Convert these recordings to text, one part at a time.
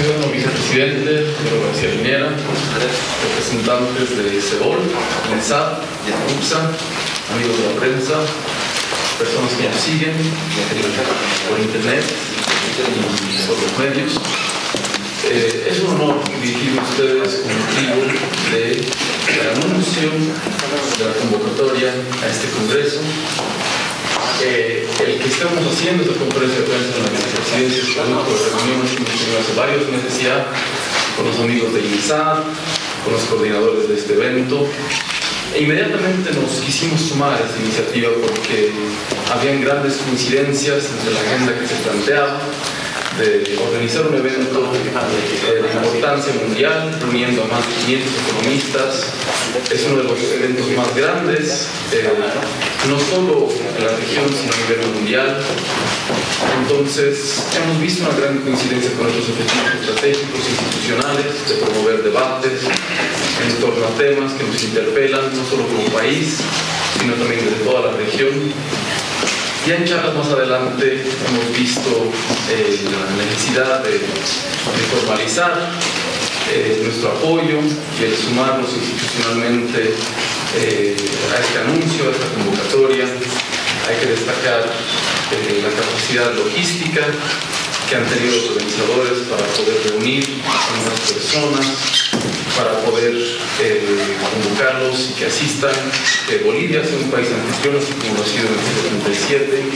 Señor vicepresidente, Linera, representantes de CEBOL, INSAP, UPSA, amigos de la prensa, personas que nos siguen por internet y por los medios. Eh, es un honor dirigirme a ustedes con motivo del anuncio de la convocatoria a este congreso. Eh, el que estamos haciendo esta conferencia de prensa en la vicepresidencia es producto de reuniones que hemos tenido hace varios meses ya con los amigos de INSAD, con los coordinadores de este evento, e inmediatamente nos quisimos sumar a esta iniciativa porque habían grandes coincidencias entre la agenda que se planteaba de organizar un evento de importancia mundial, reuniendo a más de 500 economistas. Es uno de los eventos más grandes, eh, no solo en la región, sino a nivel mundial. Entonces, hemos visto una gran coincidencia con nuestros objetivos estratégicos institucionales de promover debates en torno a temas que nos interpelan, no solo como país, sino también desde toda la región ya en charlas más adelante hemos visto eh, la necesidad de, formalizar eh, nuestro apoyo y el sumarnos institucionalmente eh, a este anuncio, a esta convocatoria. Hay que destacar la capacidad logística que han tenido los organizadores para poder reunir a más personas, para poder eh, convocarlos y que asistan. Bolivia es un país anfitrión, así como lo ha sido en el 77.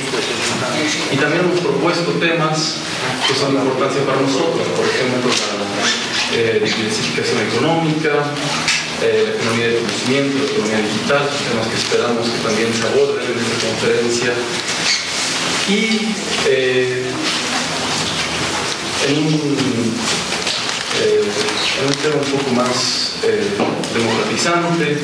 Y también hemos propuesto temas que son de importancia para nosotros, por ejemplo, la eh, diversificación económica, eh, la economía del conocimiento, la economía digital, temas que esperamos que también se aborden en esta conferencia. Y en un un tema un poco más eh, democratizante,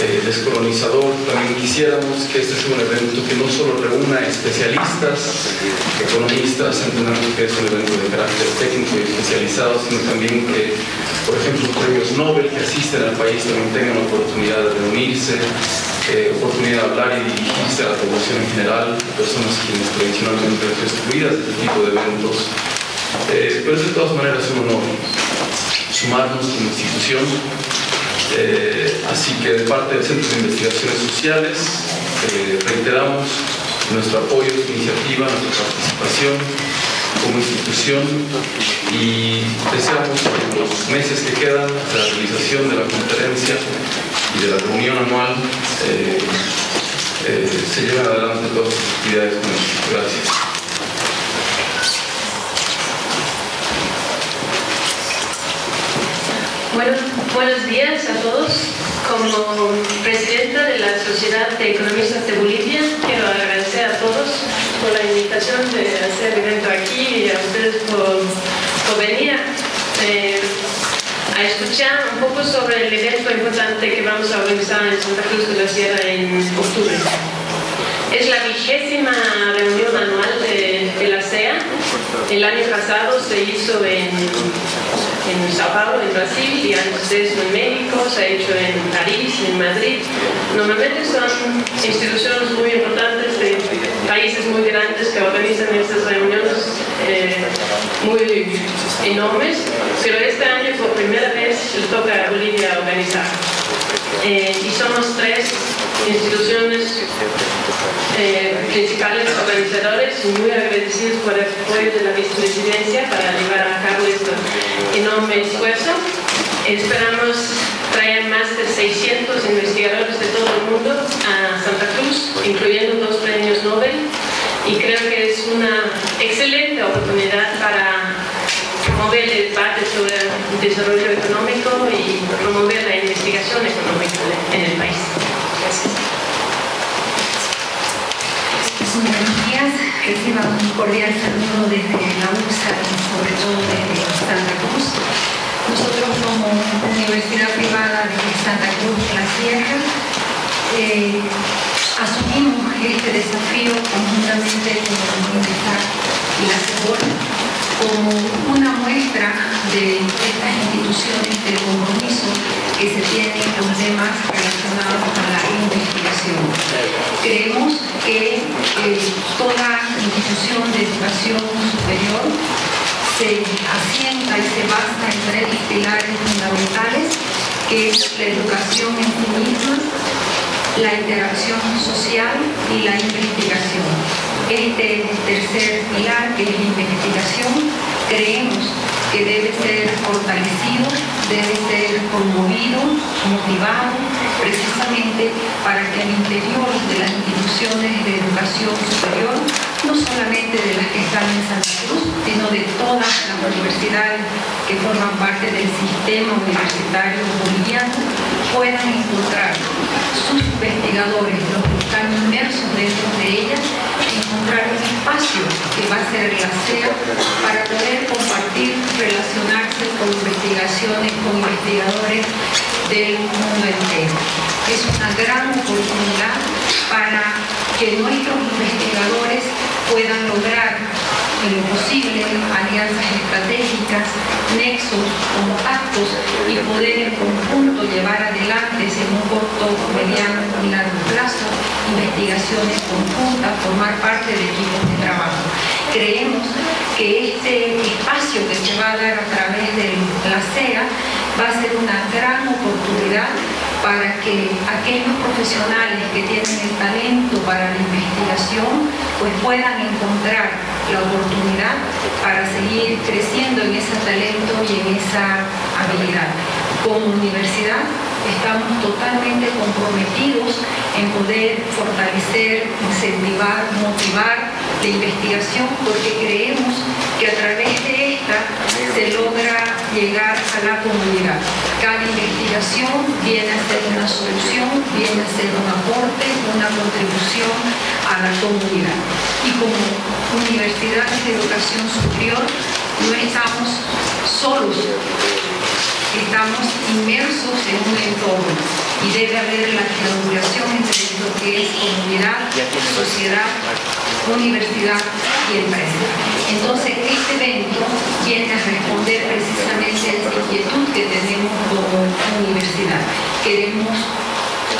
eh, descolonizador. También quisiéramos que este sea un evento que no solo reúna especialistas, economistas, entendamos que es un evento de carácter técnico y especializado, sino también que, por ejemplo, premios Nobel que asisten al país también tengan la oportunidad de reunirse, eh, oportunidad de hablar y dirigirse a la población en general, personas quienes tradicionalmente sido excluidas de este tipo de eventos. Pero es de todas maneras un honor sumarnos como institución. Eh, así que de parte del Centro de Investigaciones Sociales eh, reiteramos nuestro apoyo esta iniciativa, nuestra participación como institución y deseamos que en los meses que quedan de la realización de la conferencia y de la reunión anual eh, se lleven adelante todas las actividades con Gracias. Buenos días a todos. Como presidenta de la Sociedad de Economistas de Bolivia, quiero agradecer a todos por la invitación de hacer el evento aquí y a ustedes por, venir eh, a escuchar un poco sobre el evento importante que vamos a organizar en Santa Cruz de la Sierra en octubre. Es la vigésima reunión anual de, de la CEA. El año pasado se hizo en en Sao Paulo, en Brasil, y antes de eso en México, se ha hecho en París, en Madrid. Normalmente son instituciones muy importantes de países muy grandes que organizan estas reuniones eh, muy enormes, pero este año por primera vez le toca a Bolivia organizar. Eh, y somos tres instituciones eh, principales organizadores y muy agradecidos por el apoyo de la vicepresidencia para llevar a cabo este enorme esfuerzo. Esperamos traer más de 600 investigadores de todo el mundo a Santa Cruz, incluyendo dos premios Nobel, y creo que es una excelente oportunidad para promover el debate sobre el desarrollo económico y promover la investigación económica en el país. Buenos días, reciban un cordial saludo desde la URSA y sobre todo desde Santa Cruz. Nosotros como Universidad Privada de Santa Cruz de la Sierra asumimos este desafío conjuntamente con la Universidad y la CEBOL como una muestra de estas instituciones de compromiso que se tienen los temas relacionados con la investigación. Creemos que eh, toda institución de educación superior se asienta y se basa en tres pilares fundamentales, que es la educación en sí misma, la interacción social y la investigación. Este tercer pilar, que es la investigación, creemos que debe ser fortalecido, debe ser conmovido, motivado, precisamente para que al interior de las instituciones de educación superior, no solamente de las que están en Santa Cruz, sino de todas las universidades que forman parte del sistema universitario boliviano, puedan encontrar sus investigadores, los que están inmersos dentro de ellas, encontrar un espacio que va a ser la SEA para poder compartir, relacionarse con investigaciones, con investigadores del mundo entero. Es una gran oportunidad para que nuestros investigadores puedan lograr en lo posible alianzas estratégicas, nexos, contactos y poder en conjunto llevar adelante en un corto, mediano y largo plazo investigaciones conjuntas, formar parte de equipos de trabajo. Creemos que este espacio que se va a dar a través de la CEA va a ser una gran oportunidad para que aquellos profesionales que tienen el talento para la investigación pues puedan encontrar la oportunidad para seguir creciendo en ese talento y en esa habilidad. Como universidad estamos totalmente comprometidos en poder fortalecer, incentivar, motivar la investigación porque creemos que a través de esta se logra llegar a la comunidad. Cada investigación viene a ser una solución, viene a ser un aporte, una contribución a la comunidad. Y como universidades de educación superior no estamos solos estamos inmersos en un entorno y debe haber la triangulación entre lo que es comunidad, sociedad, universidad y empresa. Entonces, este evento viene a responder precisamente a esa inquietud que tenemos como universidad. Queremos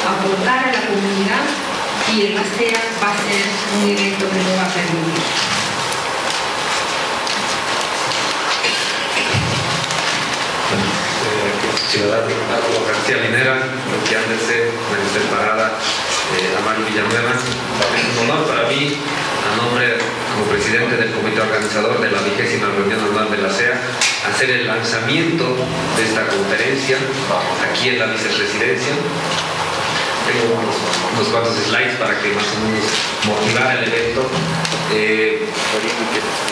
aportar a la comunidad y el ASEA va a ser un evento que lo va a permitir. ciudadano Pablo García Linera, que Andersen, Marisol Parada, eh, Amario Villanueva. Es un honor para mí, a nombre como presidente del comité organizador de la vigésima reunión anual de la CEA, hacer el lanzamiento de esta conferencia aquí en la vicepresidencia. Tengo unos, cuantos slides para que más o menos motivar el evento. Eh,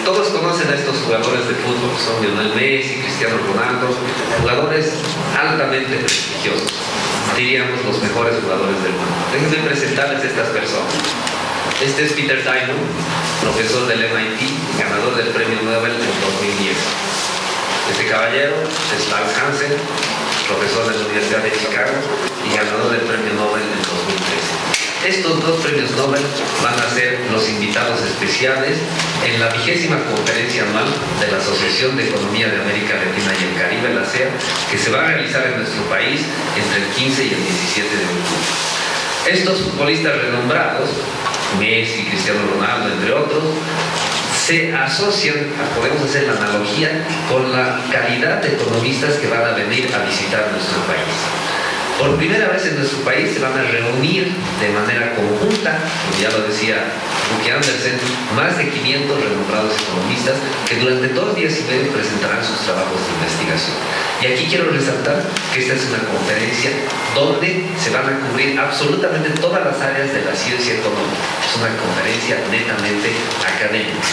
todos conocen a estos jugadores de fútbol, son Lionel Messi, Cristiano Ronaldo, jugadores altamente prestigiosos, diríamos los mejores jugadores del mundo. Déjenme presentarles a estas personas. Este es Peter Diamond, profesor del MIT, ganador del premio Nobel en 2010. Este caballero es Lars Hansen, profesor de la Universidad de Chicago y ganador del premio Nobel en 2013. Estos dos premios Nobel van a ser los invitados especiales en la vigésima conferencia anual de la Asociación de Economía de América Latina y el Caribe, la CEA, que se va a realizar en nuestro país entre el 15 y el 17 de octubre. Estos futbolistas renombrados, Messi, Cristiano Ronaldo, entre otros, se asocian, podemos hacer la analogía, con la calidad de economistas que van a venir a visitar nuestro país. Por primera vez en nuestro país se van a reunir de manera conjunta, como ya lo decía Buque Andersen, más de 500 renombrados economistas que durante dos días y medio presentarán sus trabajos de investigación. Y aquí quiero resaltar que esta es una conferencia donde se van a cubrir absolutamente todas las áreas de la ciencia económica. Una conferencia netamente académica.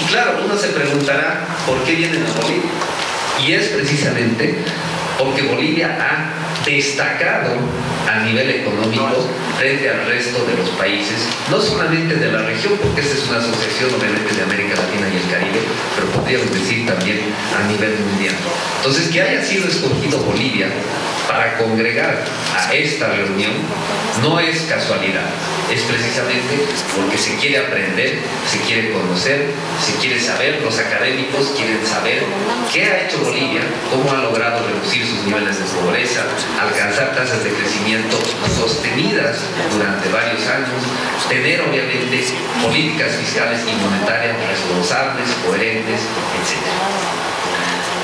Y claro, uno se preguntará por qué vienen a Bolivia. Y es precisamente porque Bolivia ha destacado a nivel económico frente al resto de los países, no solamente de la región, porque esta es una asociación obviamente de América Latina y el Caribe, pero podríamos decir también a nivel mundial. Entonces, que haya sido escogido Bolivia para congregar a esta reunión no es casualidad, es precisamente porque se quiere aprender, se quiere conocer, se quiere saber, los académicos quieren saber qué ha hecho Bolivia, cómo ha logrado reducir sus niveles de pobreza, alcanzar tasas de crecimiento sostenidas durante varios años, tener obviamente políticas fiscales y monetarias responsables, coherentes, etc.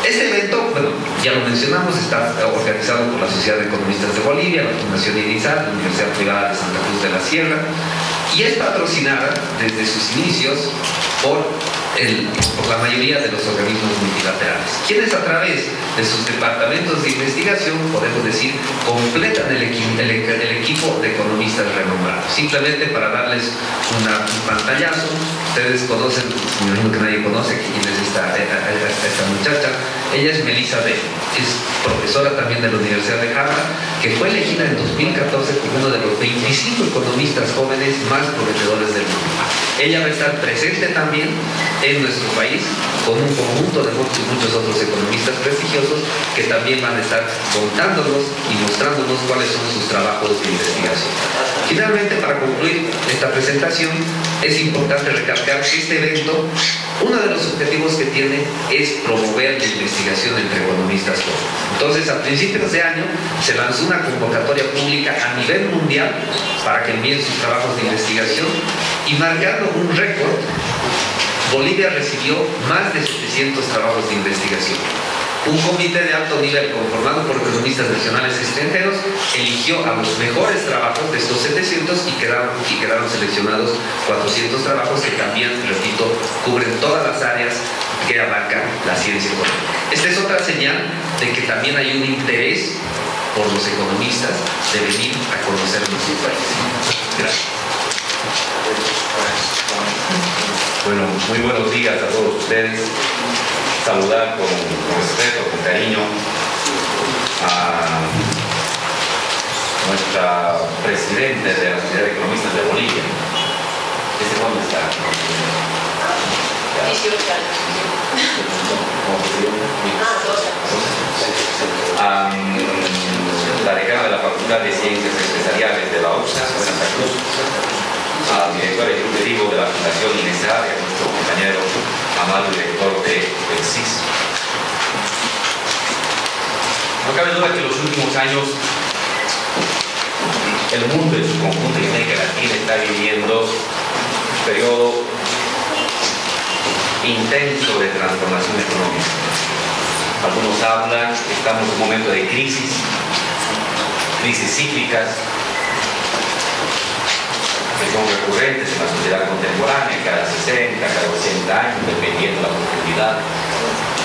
Este evento, bueno, ya lo mencionamos, está organizado por la Sociedad de Economistas de Bolivia, la Fundación INISAL, la Universidad Privada de Santa Cruz de la Sierra, y es patrocinada desde sus inicios por por la mayoría de los organismos multilaterales, quienes a través de sus departamentos de investigación, podemos decir, completan el, equipo de economistas renombrados. Simplemente para darles una, un pantallazo, ustedes conocen, me imagino que nadie conoce es esta, esta, muchacha, ella es Melissa B., es profesora también de la Universidad de Harvard, que fue elegida en 2014 como uno de los 25 economistas jóvenes más prometedores del mundo. Ella va a estar presente también en nuestro país con un conjunto de muchos, muchos otros economistas prestigiosos que también van a estar contándonos y mostrándonos cuáles son sus trabajos de investigación. Finalmente, para concluir esta presentación, es importante recalcar que este evento, uno de los objetivos que tiene es promover la investigación entre economistas jóvenes. Entonces, a principios de año se lanzó una convocatoria pública a nivel mundial para que envíen sus trabajos de investigación y marcando un récord Bolivia recibió más de 700 trabajos de investigación. Un comité de alto nivel conformado por economistas nacionales y extranjeros eligió a los mejores trabajos de estos 700 y quedaron, y quedaron seleccionados 400 trabajos que también, repito, cubren todas las áreas que abarcan la ciencia económica. Esta es otra señal de que también hay un interés por los economistas de venir a conocer nuestro país. Gracias. Bueno, muy buenos días a todos ustedes. Saludar con, respeto, con cariño a nuestra presidenta de la Sociedad de Economistas de Bolivia. ¿Desde cuándo está? 18 la decana de la Facultad de Ciencias Empresariales de la UPSA, Santa Cruz, al director ejecutivo de la Fundación a nuestro compañero amado director de, del CIS. No cabe duda que en los últimos años el mundo en su conjunto y América Latina está viviendo un periodo intenso de transformación económica. Algunos hablan que estamos en un momento de crisis, crisis cíclicas, son recurrentes en la sociedad contemporánea, cada 60, cada 80 años, dependiendo de la profundidad.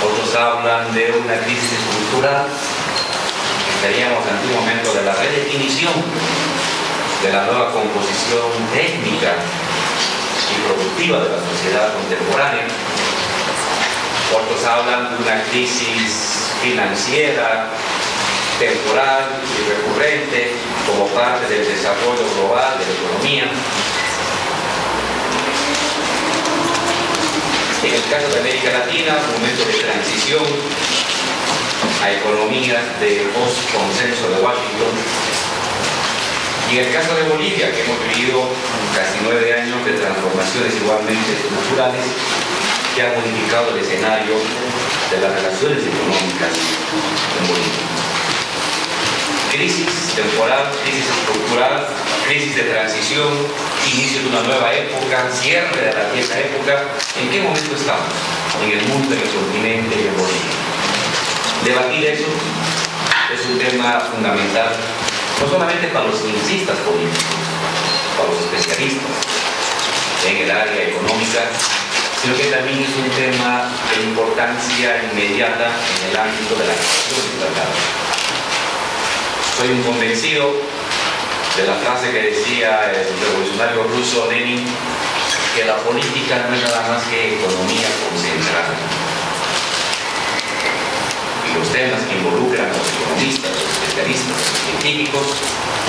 Otros hablan de una crisis estructural, estaríamos ante un momento de la redefinición de la nueva composición técnica y productiva de la sociedad contemporánea. Otros hablan de una crisis financiera, temporal y recurrente como parte del desarrollo global de la economía. En el caso de América Latina, momento de transición a economías de post-consenso de Washington. Y en el caso de Bolivia, que hemos vivido casi nueve años de transformaciones igualmente estructurales que han modificado el escenario de las relaciones económicas en Bolivia crisis temporal, crisis estructural, crisis de transición, inicio de una nueva época, cierre de la vieja época. ¿En qué momento estamos? En el mundo, en el continente en Bolivia. Debatir eso es un tema fundamental, no solamente para los cienciistas políticos, para los especialistas en el área económica, sino que también es un tema de importancia inmediata en el ámbito de la acción estatal soy un convencido de la frase que decía el revolucionario ruso Lenin, que la política no es nada más que economía concentrada. Y los temas que involucran a los economistas, los especialistas, los científicos,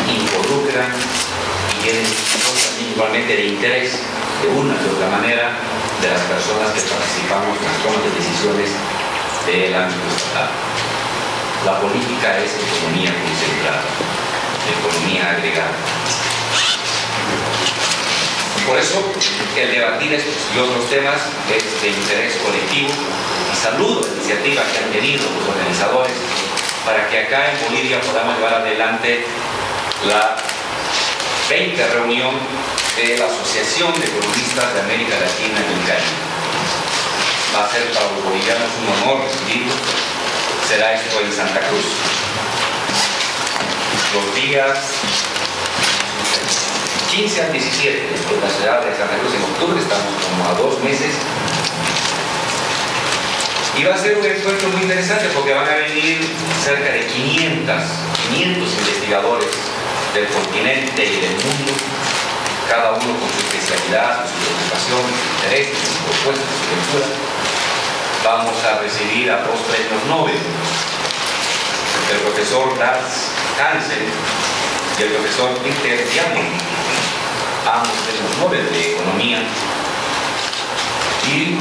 involucran y tienen igualmente de interés de una u otra manera de las personas que participamos en las tomas de decisiones del ámbito estatal. La política es economía concentrada, economía agregada. Por eso, el debatir estos y otros temas es de interés colectivo y saludo la iniciativa que han tenido los organizadores para que acá en Bolivia podamos llevar adelante la 20 reunión de la Asociación de Economistas de América Latina y el Caribe. va a ser para los bolivianos un honor recibirlo. Será esto en Santa Cruz. Los días 15 al 17 en la ciudad de Santa Cruz en octubre, estamos como a dos meses. Y va a ser un encuentro muy interesante porque van a venir cerca de 500, 500 investigadores del continente y del mundo, cada uno con su especialidad, su preocupación, sus intereses, sus propuestas, su lectura. Vamos a recibir a dos premios Nobel, el profesor Lars Hansen y el profesor Peter Diamond, ambos premios Nobel de Economía. Y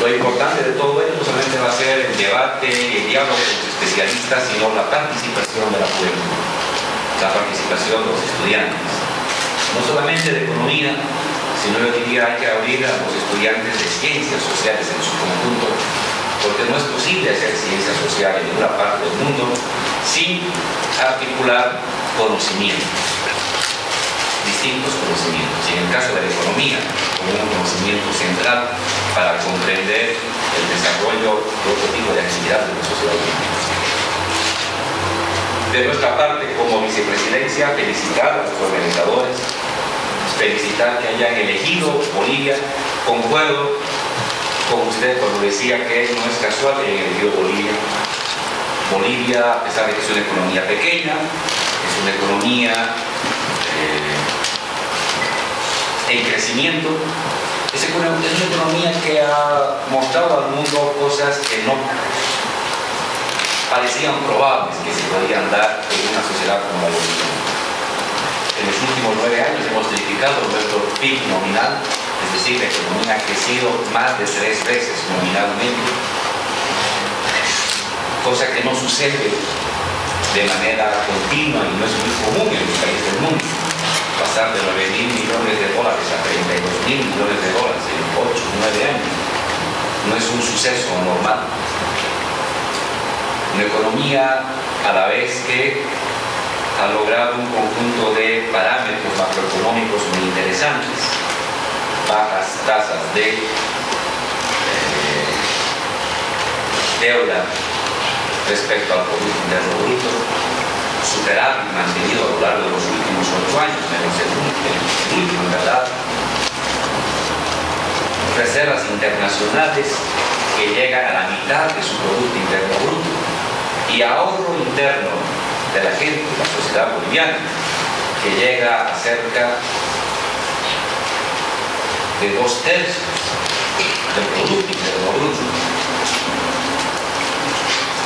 lo importante de todo ello no solamente va a ser el debate y el diálogo con los especialistas, sino la participación de la juventud, la participación de los estudiantes. No solamente de economía, sino yo diría hay que abrir a los estudiantes de ciencias sociales en su conjunto, porque no es posible hacer ciencias sociales en ninguna parte del mundo sin articular conocimientos distintos conocimientos. Y en el caso de la economía, como un conocimiento central para comprender el desarrollo de otro tipo de actividades de la sociedad De nuestra parte, como vicepresidencia, felicitar a los organizadores, felicitar que hayan elegido Bolivia. Concuerdo con usted cuando decía que no es casual que hayan elegido Bolivia. Bolivia, a pesar de que es una economía pequeña, es una economía eh, en crecimiento. Es una, economía que ha mostrado al mundo cosas que no parecían probables que se podían dar en una sociedad como la boliviana. En los últimos nueve años hemos verificado nuestro PIB nominal, es decir, la economía ha crecido más de tres veces nominalmente, cosa que no sucede de manera continua y no es muy común en los países del mundo pasar de 9 mil millones de dólares a 32 mil millones de dólares en 8 o 9 años. No es un suceso normal. Una economía a la vez que ha logrado un conjunto de parámetros macroeconómicos muy interesantes, bajas tasas de eh, deuda respecto al Producto Interno Bruto, superado y mantenido a lo largo de los últimos ocho años, menos el último, en verdad. Reservas internacionales que llegan a la mitad de su Producto Interno Bruto y ahorro interno de la gente, de la sociedad boliviana, que llega a cerca de dos tercios del Producto Interno Bruto.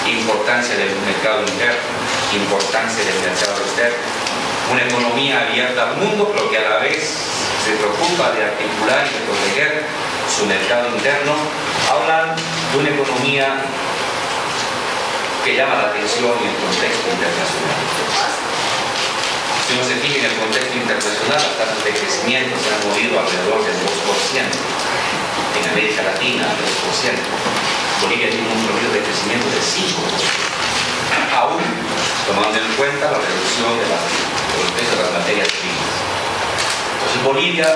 Importancia del mercado interno importancia del mercado externo. Una economía abierta al mundo, pero que a la vez se preocupa de articular y de proteger su mercado interno, hablan de una economía que llama la atención en el contexto internacional. Si uno se fija en el contexto internacional, las tasas de crecimiento se han movido alrededor del 2%, en América Latina 3%, Bolivia tiene un promedio de crecimiento de 5% aún tomando en cuenta la reducción de, los precios de las materias primas. Entonces Bolivia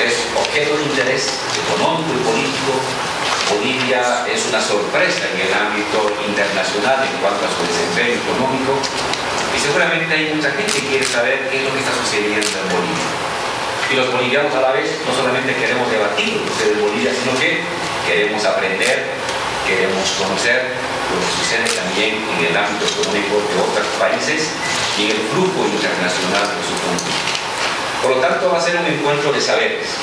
es objeto de interés económico y político. Bolivia es una sorpresa en el ámbito internacional en cuanto a su desempeño económico y seguramente hay mucha gente que quiere saber qué es lo que está sucediendo en Bolivia. Y los bolivianos a la vez no solamente queremos debatir de Bolivia, sino que queremos aprender, queremos conocer lo que sucede también en el ámbito económico de otros países y en el flujo internacional de su mundo. Por lo tanto, va a ser un encuentro de saberes,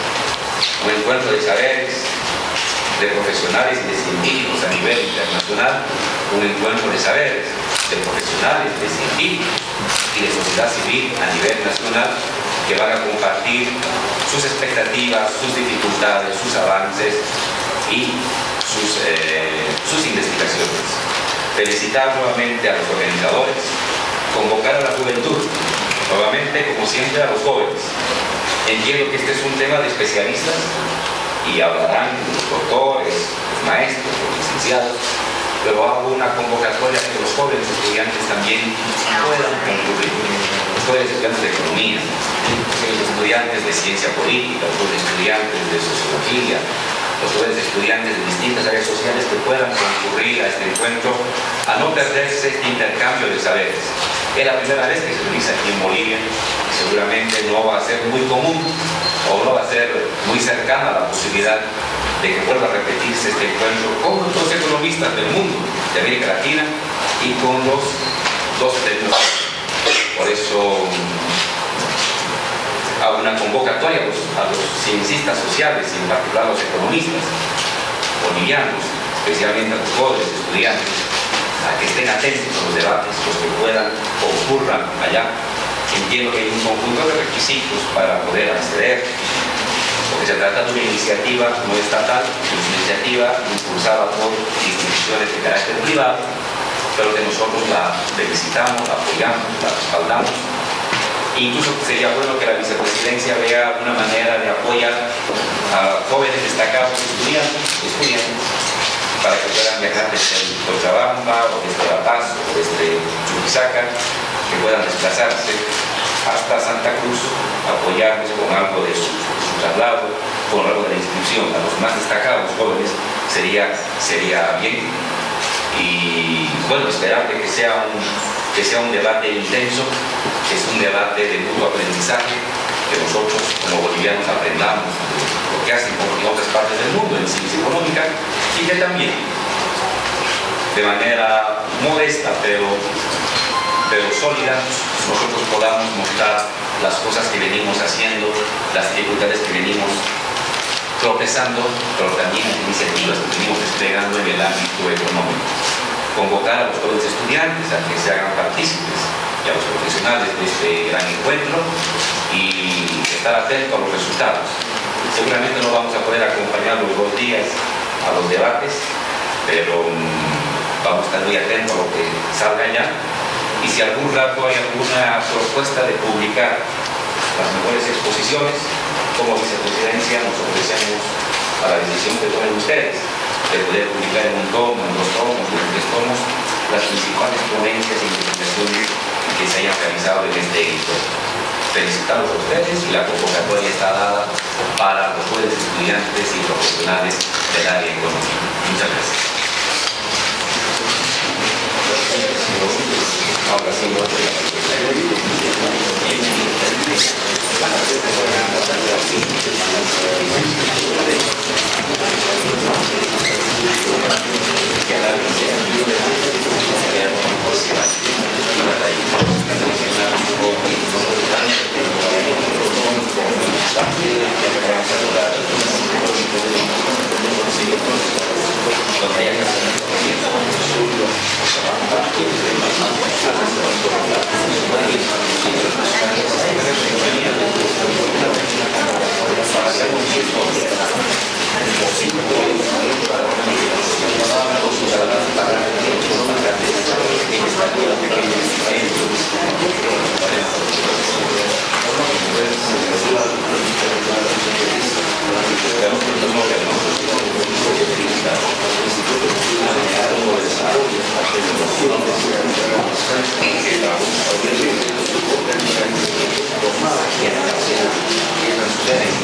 un encuentro de saberes de profesionales y de científicos a nivel internacional, un encuentro de saberes de profesionales, de científicos y de sociedad civil a nivel nacional que van a compartir sus expectativas, sus dificultades, sus avances y sus, eh, sus investigaciones. Felicitar nuevamente a los organizadores, convocar a la juventud, nuevamente como siempre a los jóvenes. Entiendo que este es un tema de especialistas y hablarán los doctores, los maestros, los licenciados, pero hago una convocatoria que los jóvenes estudiantes también puedan concluir. Los jóvenes estudiantes de economía, los estudiantes de ciencia política, los estudiantes de sociología, los jóvenes estudiantes de distintas áreas sociales que puedan concurrir a este encuentro a no perderse este intercambio de saberes. Es la primera vez que se realiza aquí en Bolivia y seguramente no va a ser muy común o no va a ser muy cercana la posibilidad de que vuelva a repetirse este encuentro con los economistas del mundo, de América Latina y con los dos del Por eso hago una convocatoria a los, a los ciencistas sociales y en particular a los economistas bolivianos, especialmente a los jóvenes estudiantes, a que estén atentos a los debates, los que puedan ocurran allá. Entiendo que hay un conjunto de requisitos para poder acceder, porque se trata de una iniciativa no estatal, es una iniciativa impulsada por instituciones de carácter privado, pero que nosotros la felicitamos, la apoyamos, la respaldamos Incluso sería bueno que la vicepresidencia vea una manera de apoyar a jóvenes destacados estudiantes, estudiantes para que puedan viajar desde Cochabamba o desde La Paz o desde Chuquisaca, que puedan desplazarse hasta Santa Cruz, apoyarnos con algo de su, traslado, con algo de la inscripción a los más destacados jóvenes, sería, sería bien. Y bueno, esperar que sea un, que sea un debate intenso, es un debate de mutuo aprendizaje, que nosotros como bolivianos aprendamos lo que hacen en otras partes del mundo en ciencia económica y que también de manera modesta pero, pero sólida nosotros podamos mostrar las cosas que venimos haciendo, las dificultades que venimos tropezando, pero también las iniciativas que venimos desplegando en el ámbito económico. Convocar a los jóvenes estudiantes a que se hagan partícipes y a los profesionales de este gran encuentro y estar atentos a los resultados. Seguramente no vamos a poder acompañar los dos días a los debates, pero mm, vamos a estar muy atentos a lo que salga ya y si algún rato hay alguna propuesta de publicar las mejores exposiciones, como vicepresidencia nos ofrecemos a la decisión que tomen ustedes de poder publicar en un tomo, en dos tomos, en tres tomos, las principales ponencias e investigaciones que se hayan realizado en este evento. Felicitamos a ustedes y la convocatoria está dada para los jóvenes estudiantes y profesionales del área económica. Muchas gracias. Ahora Gracias. day.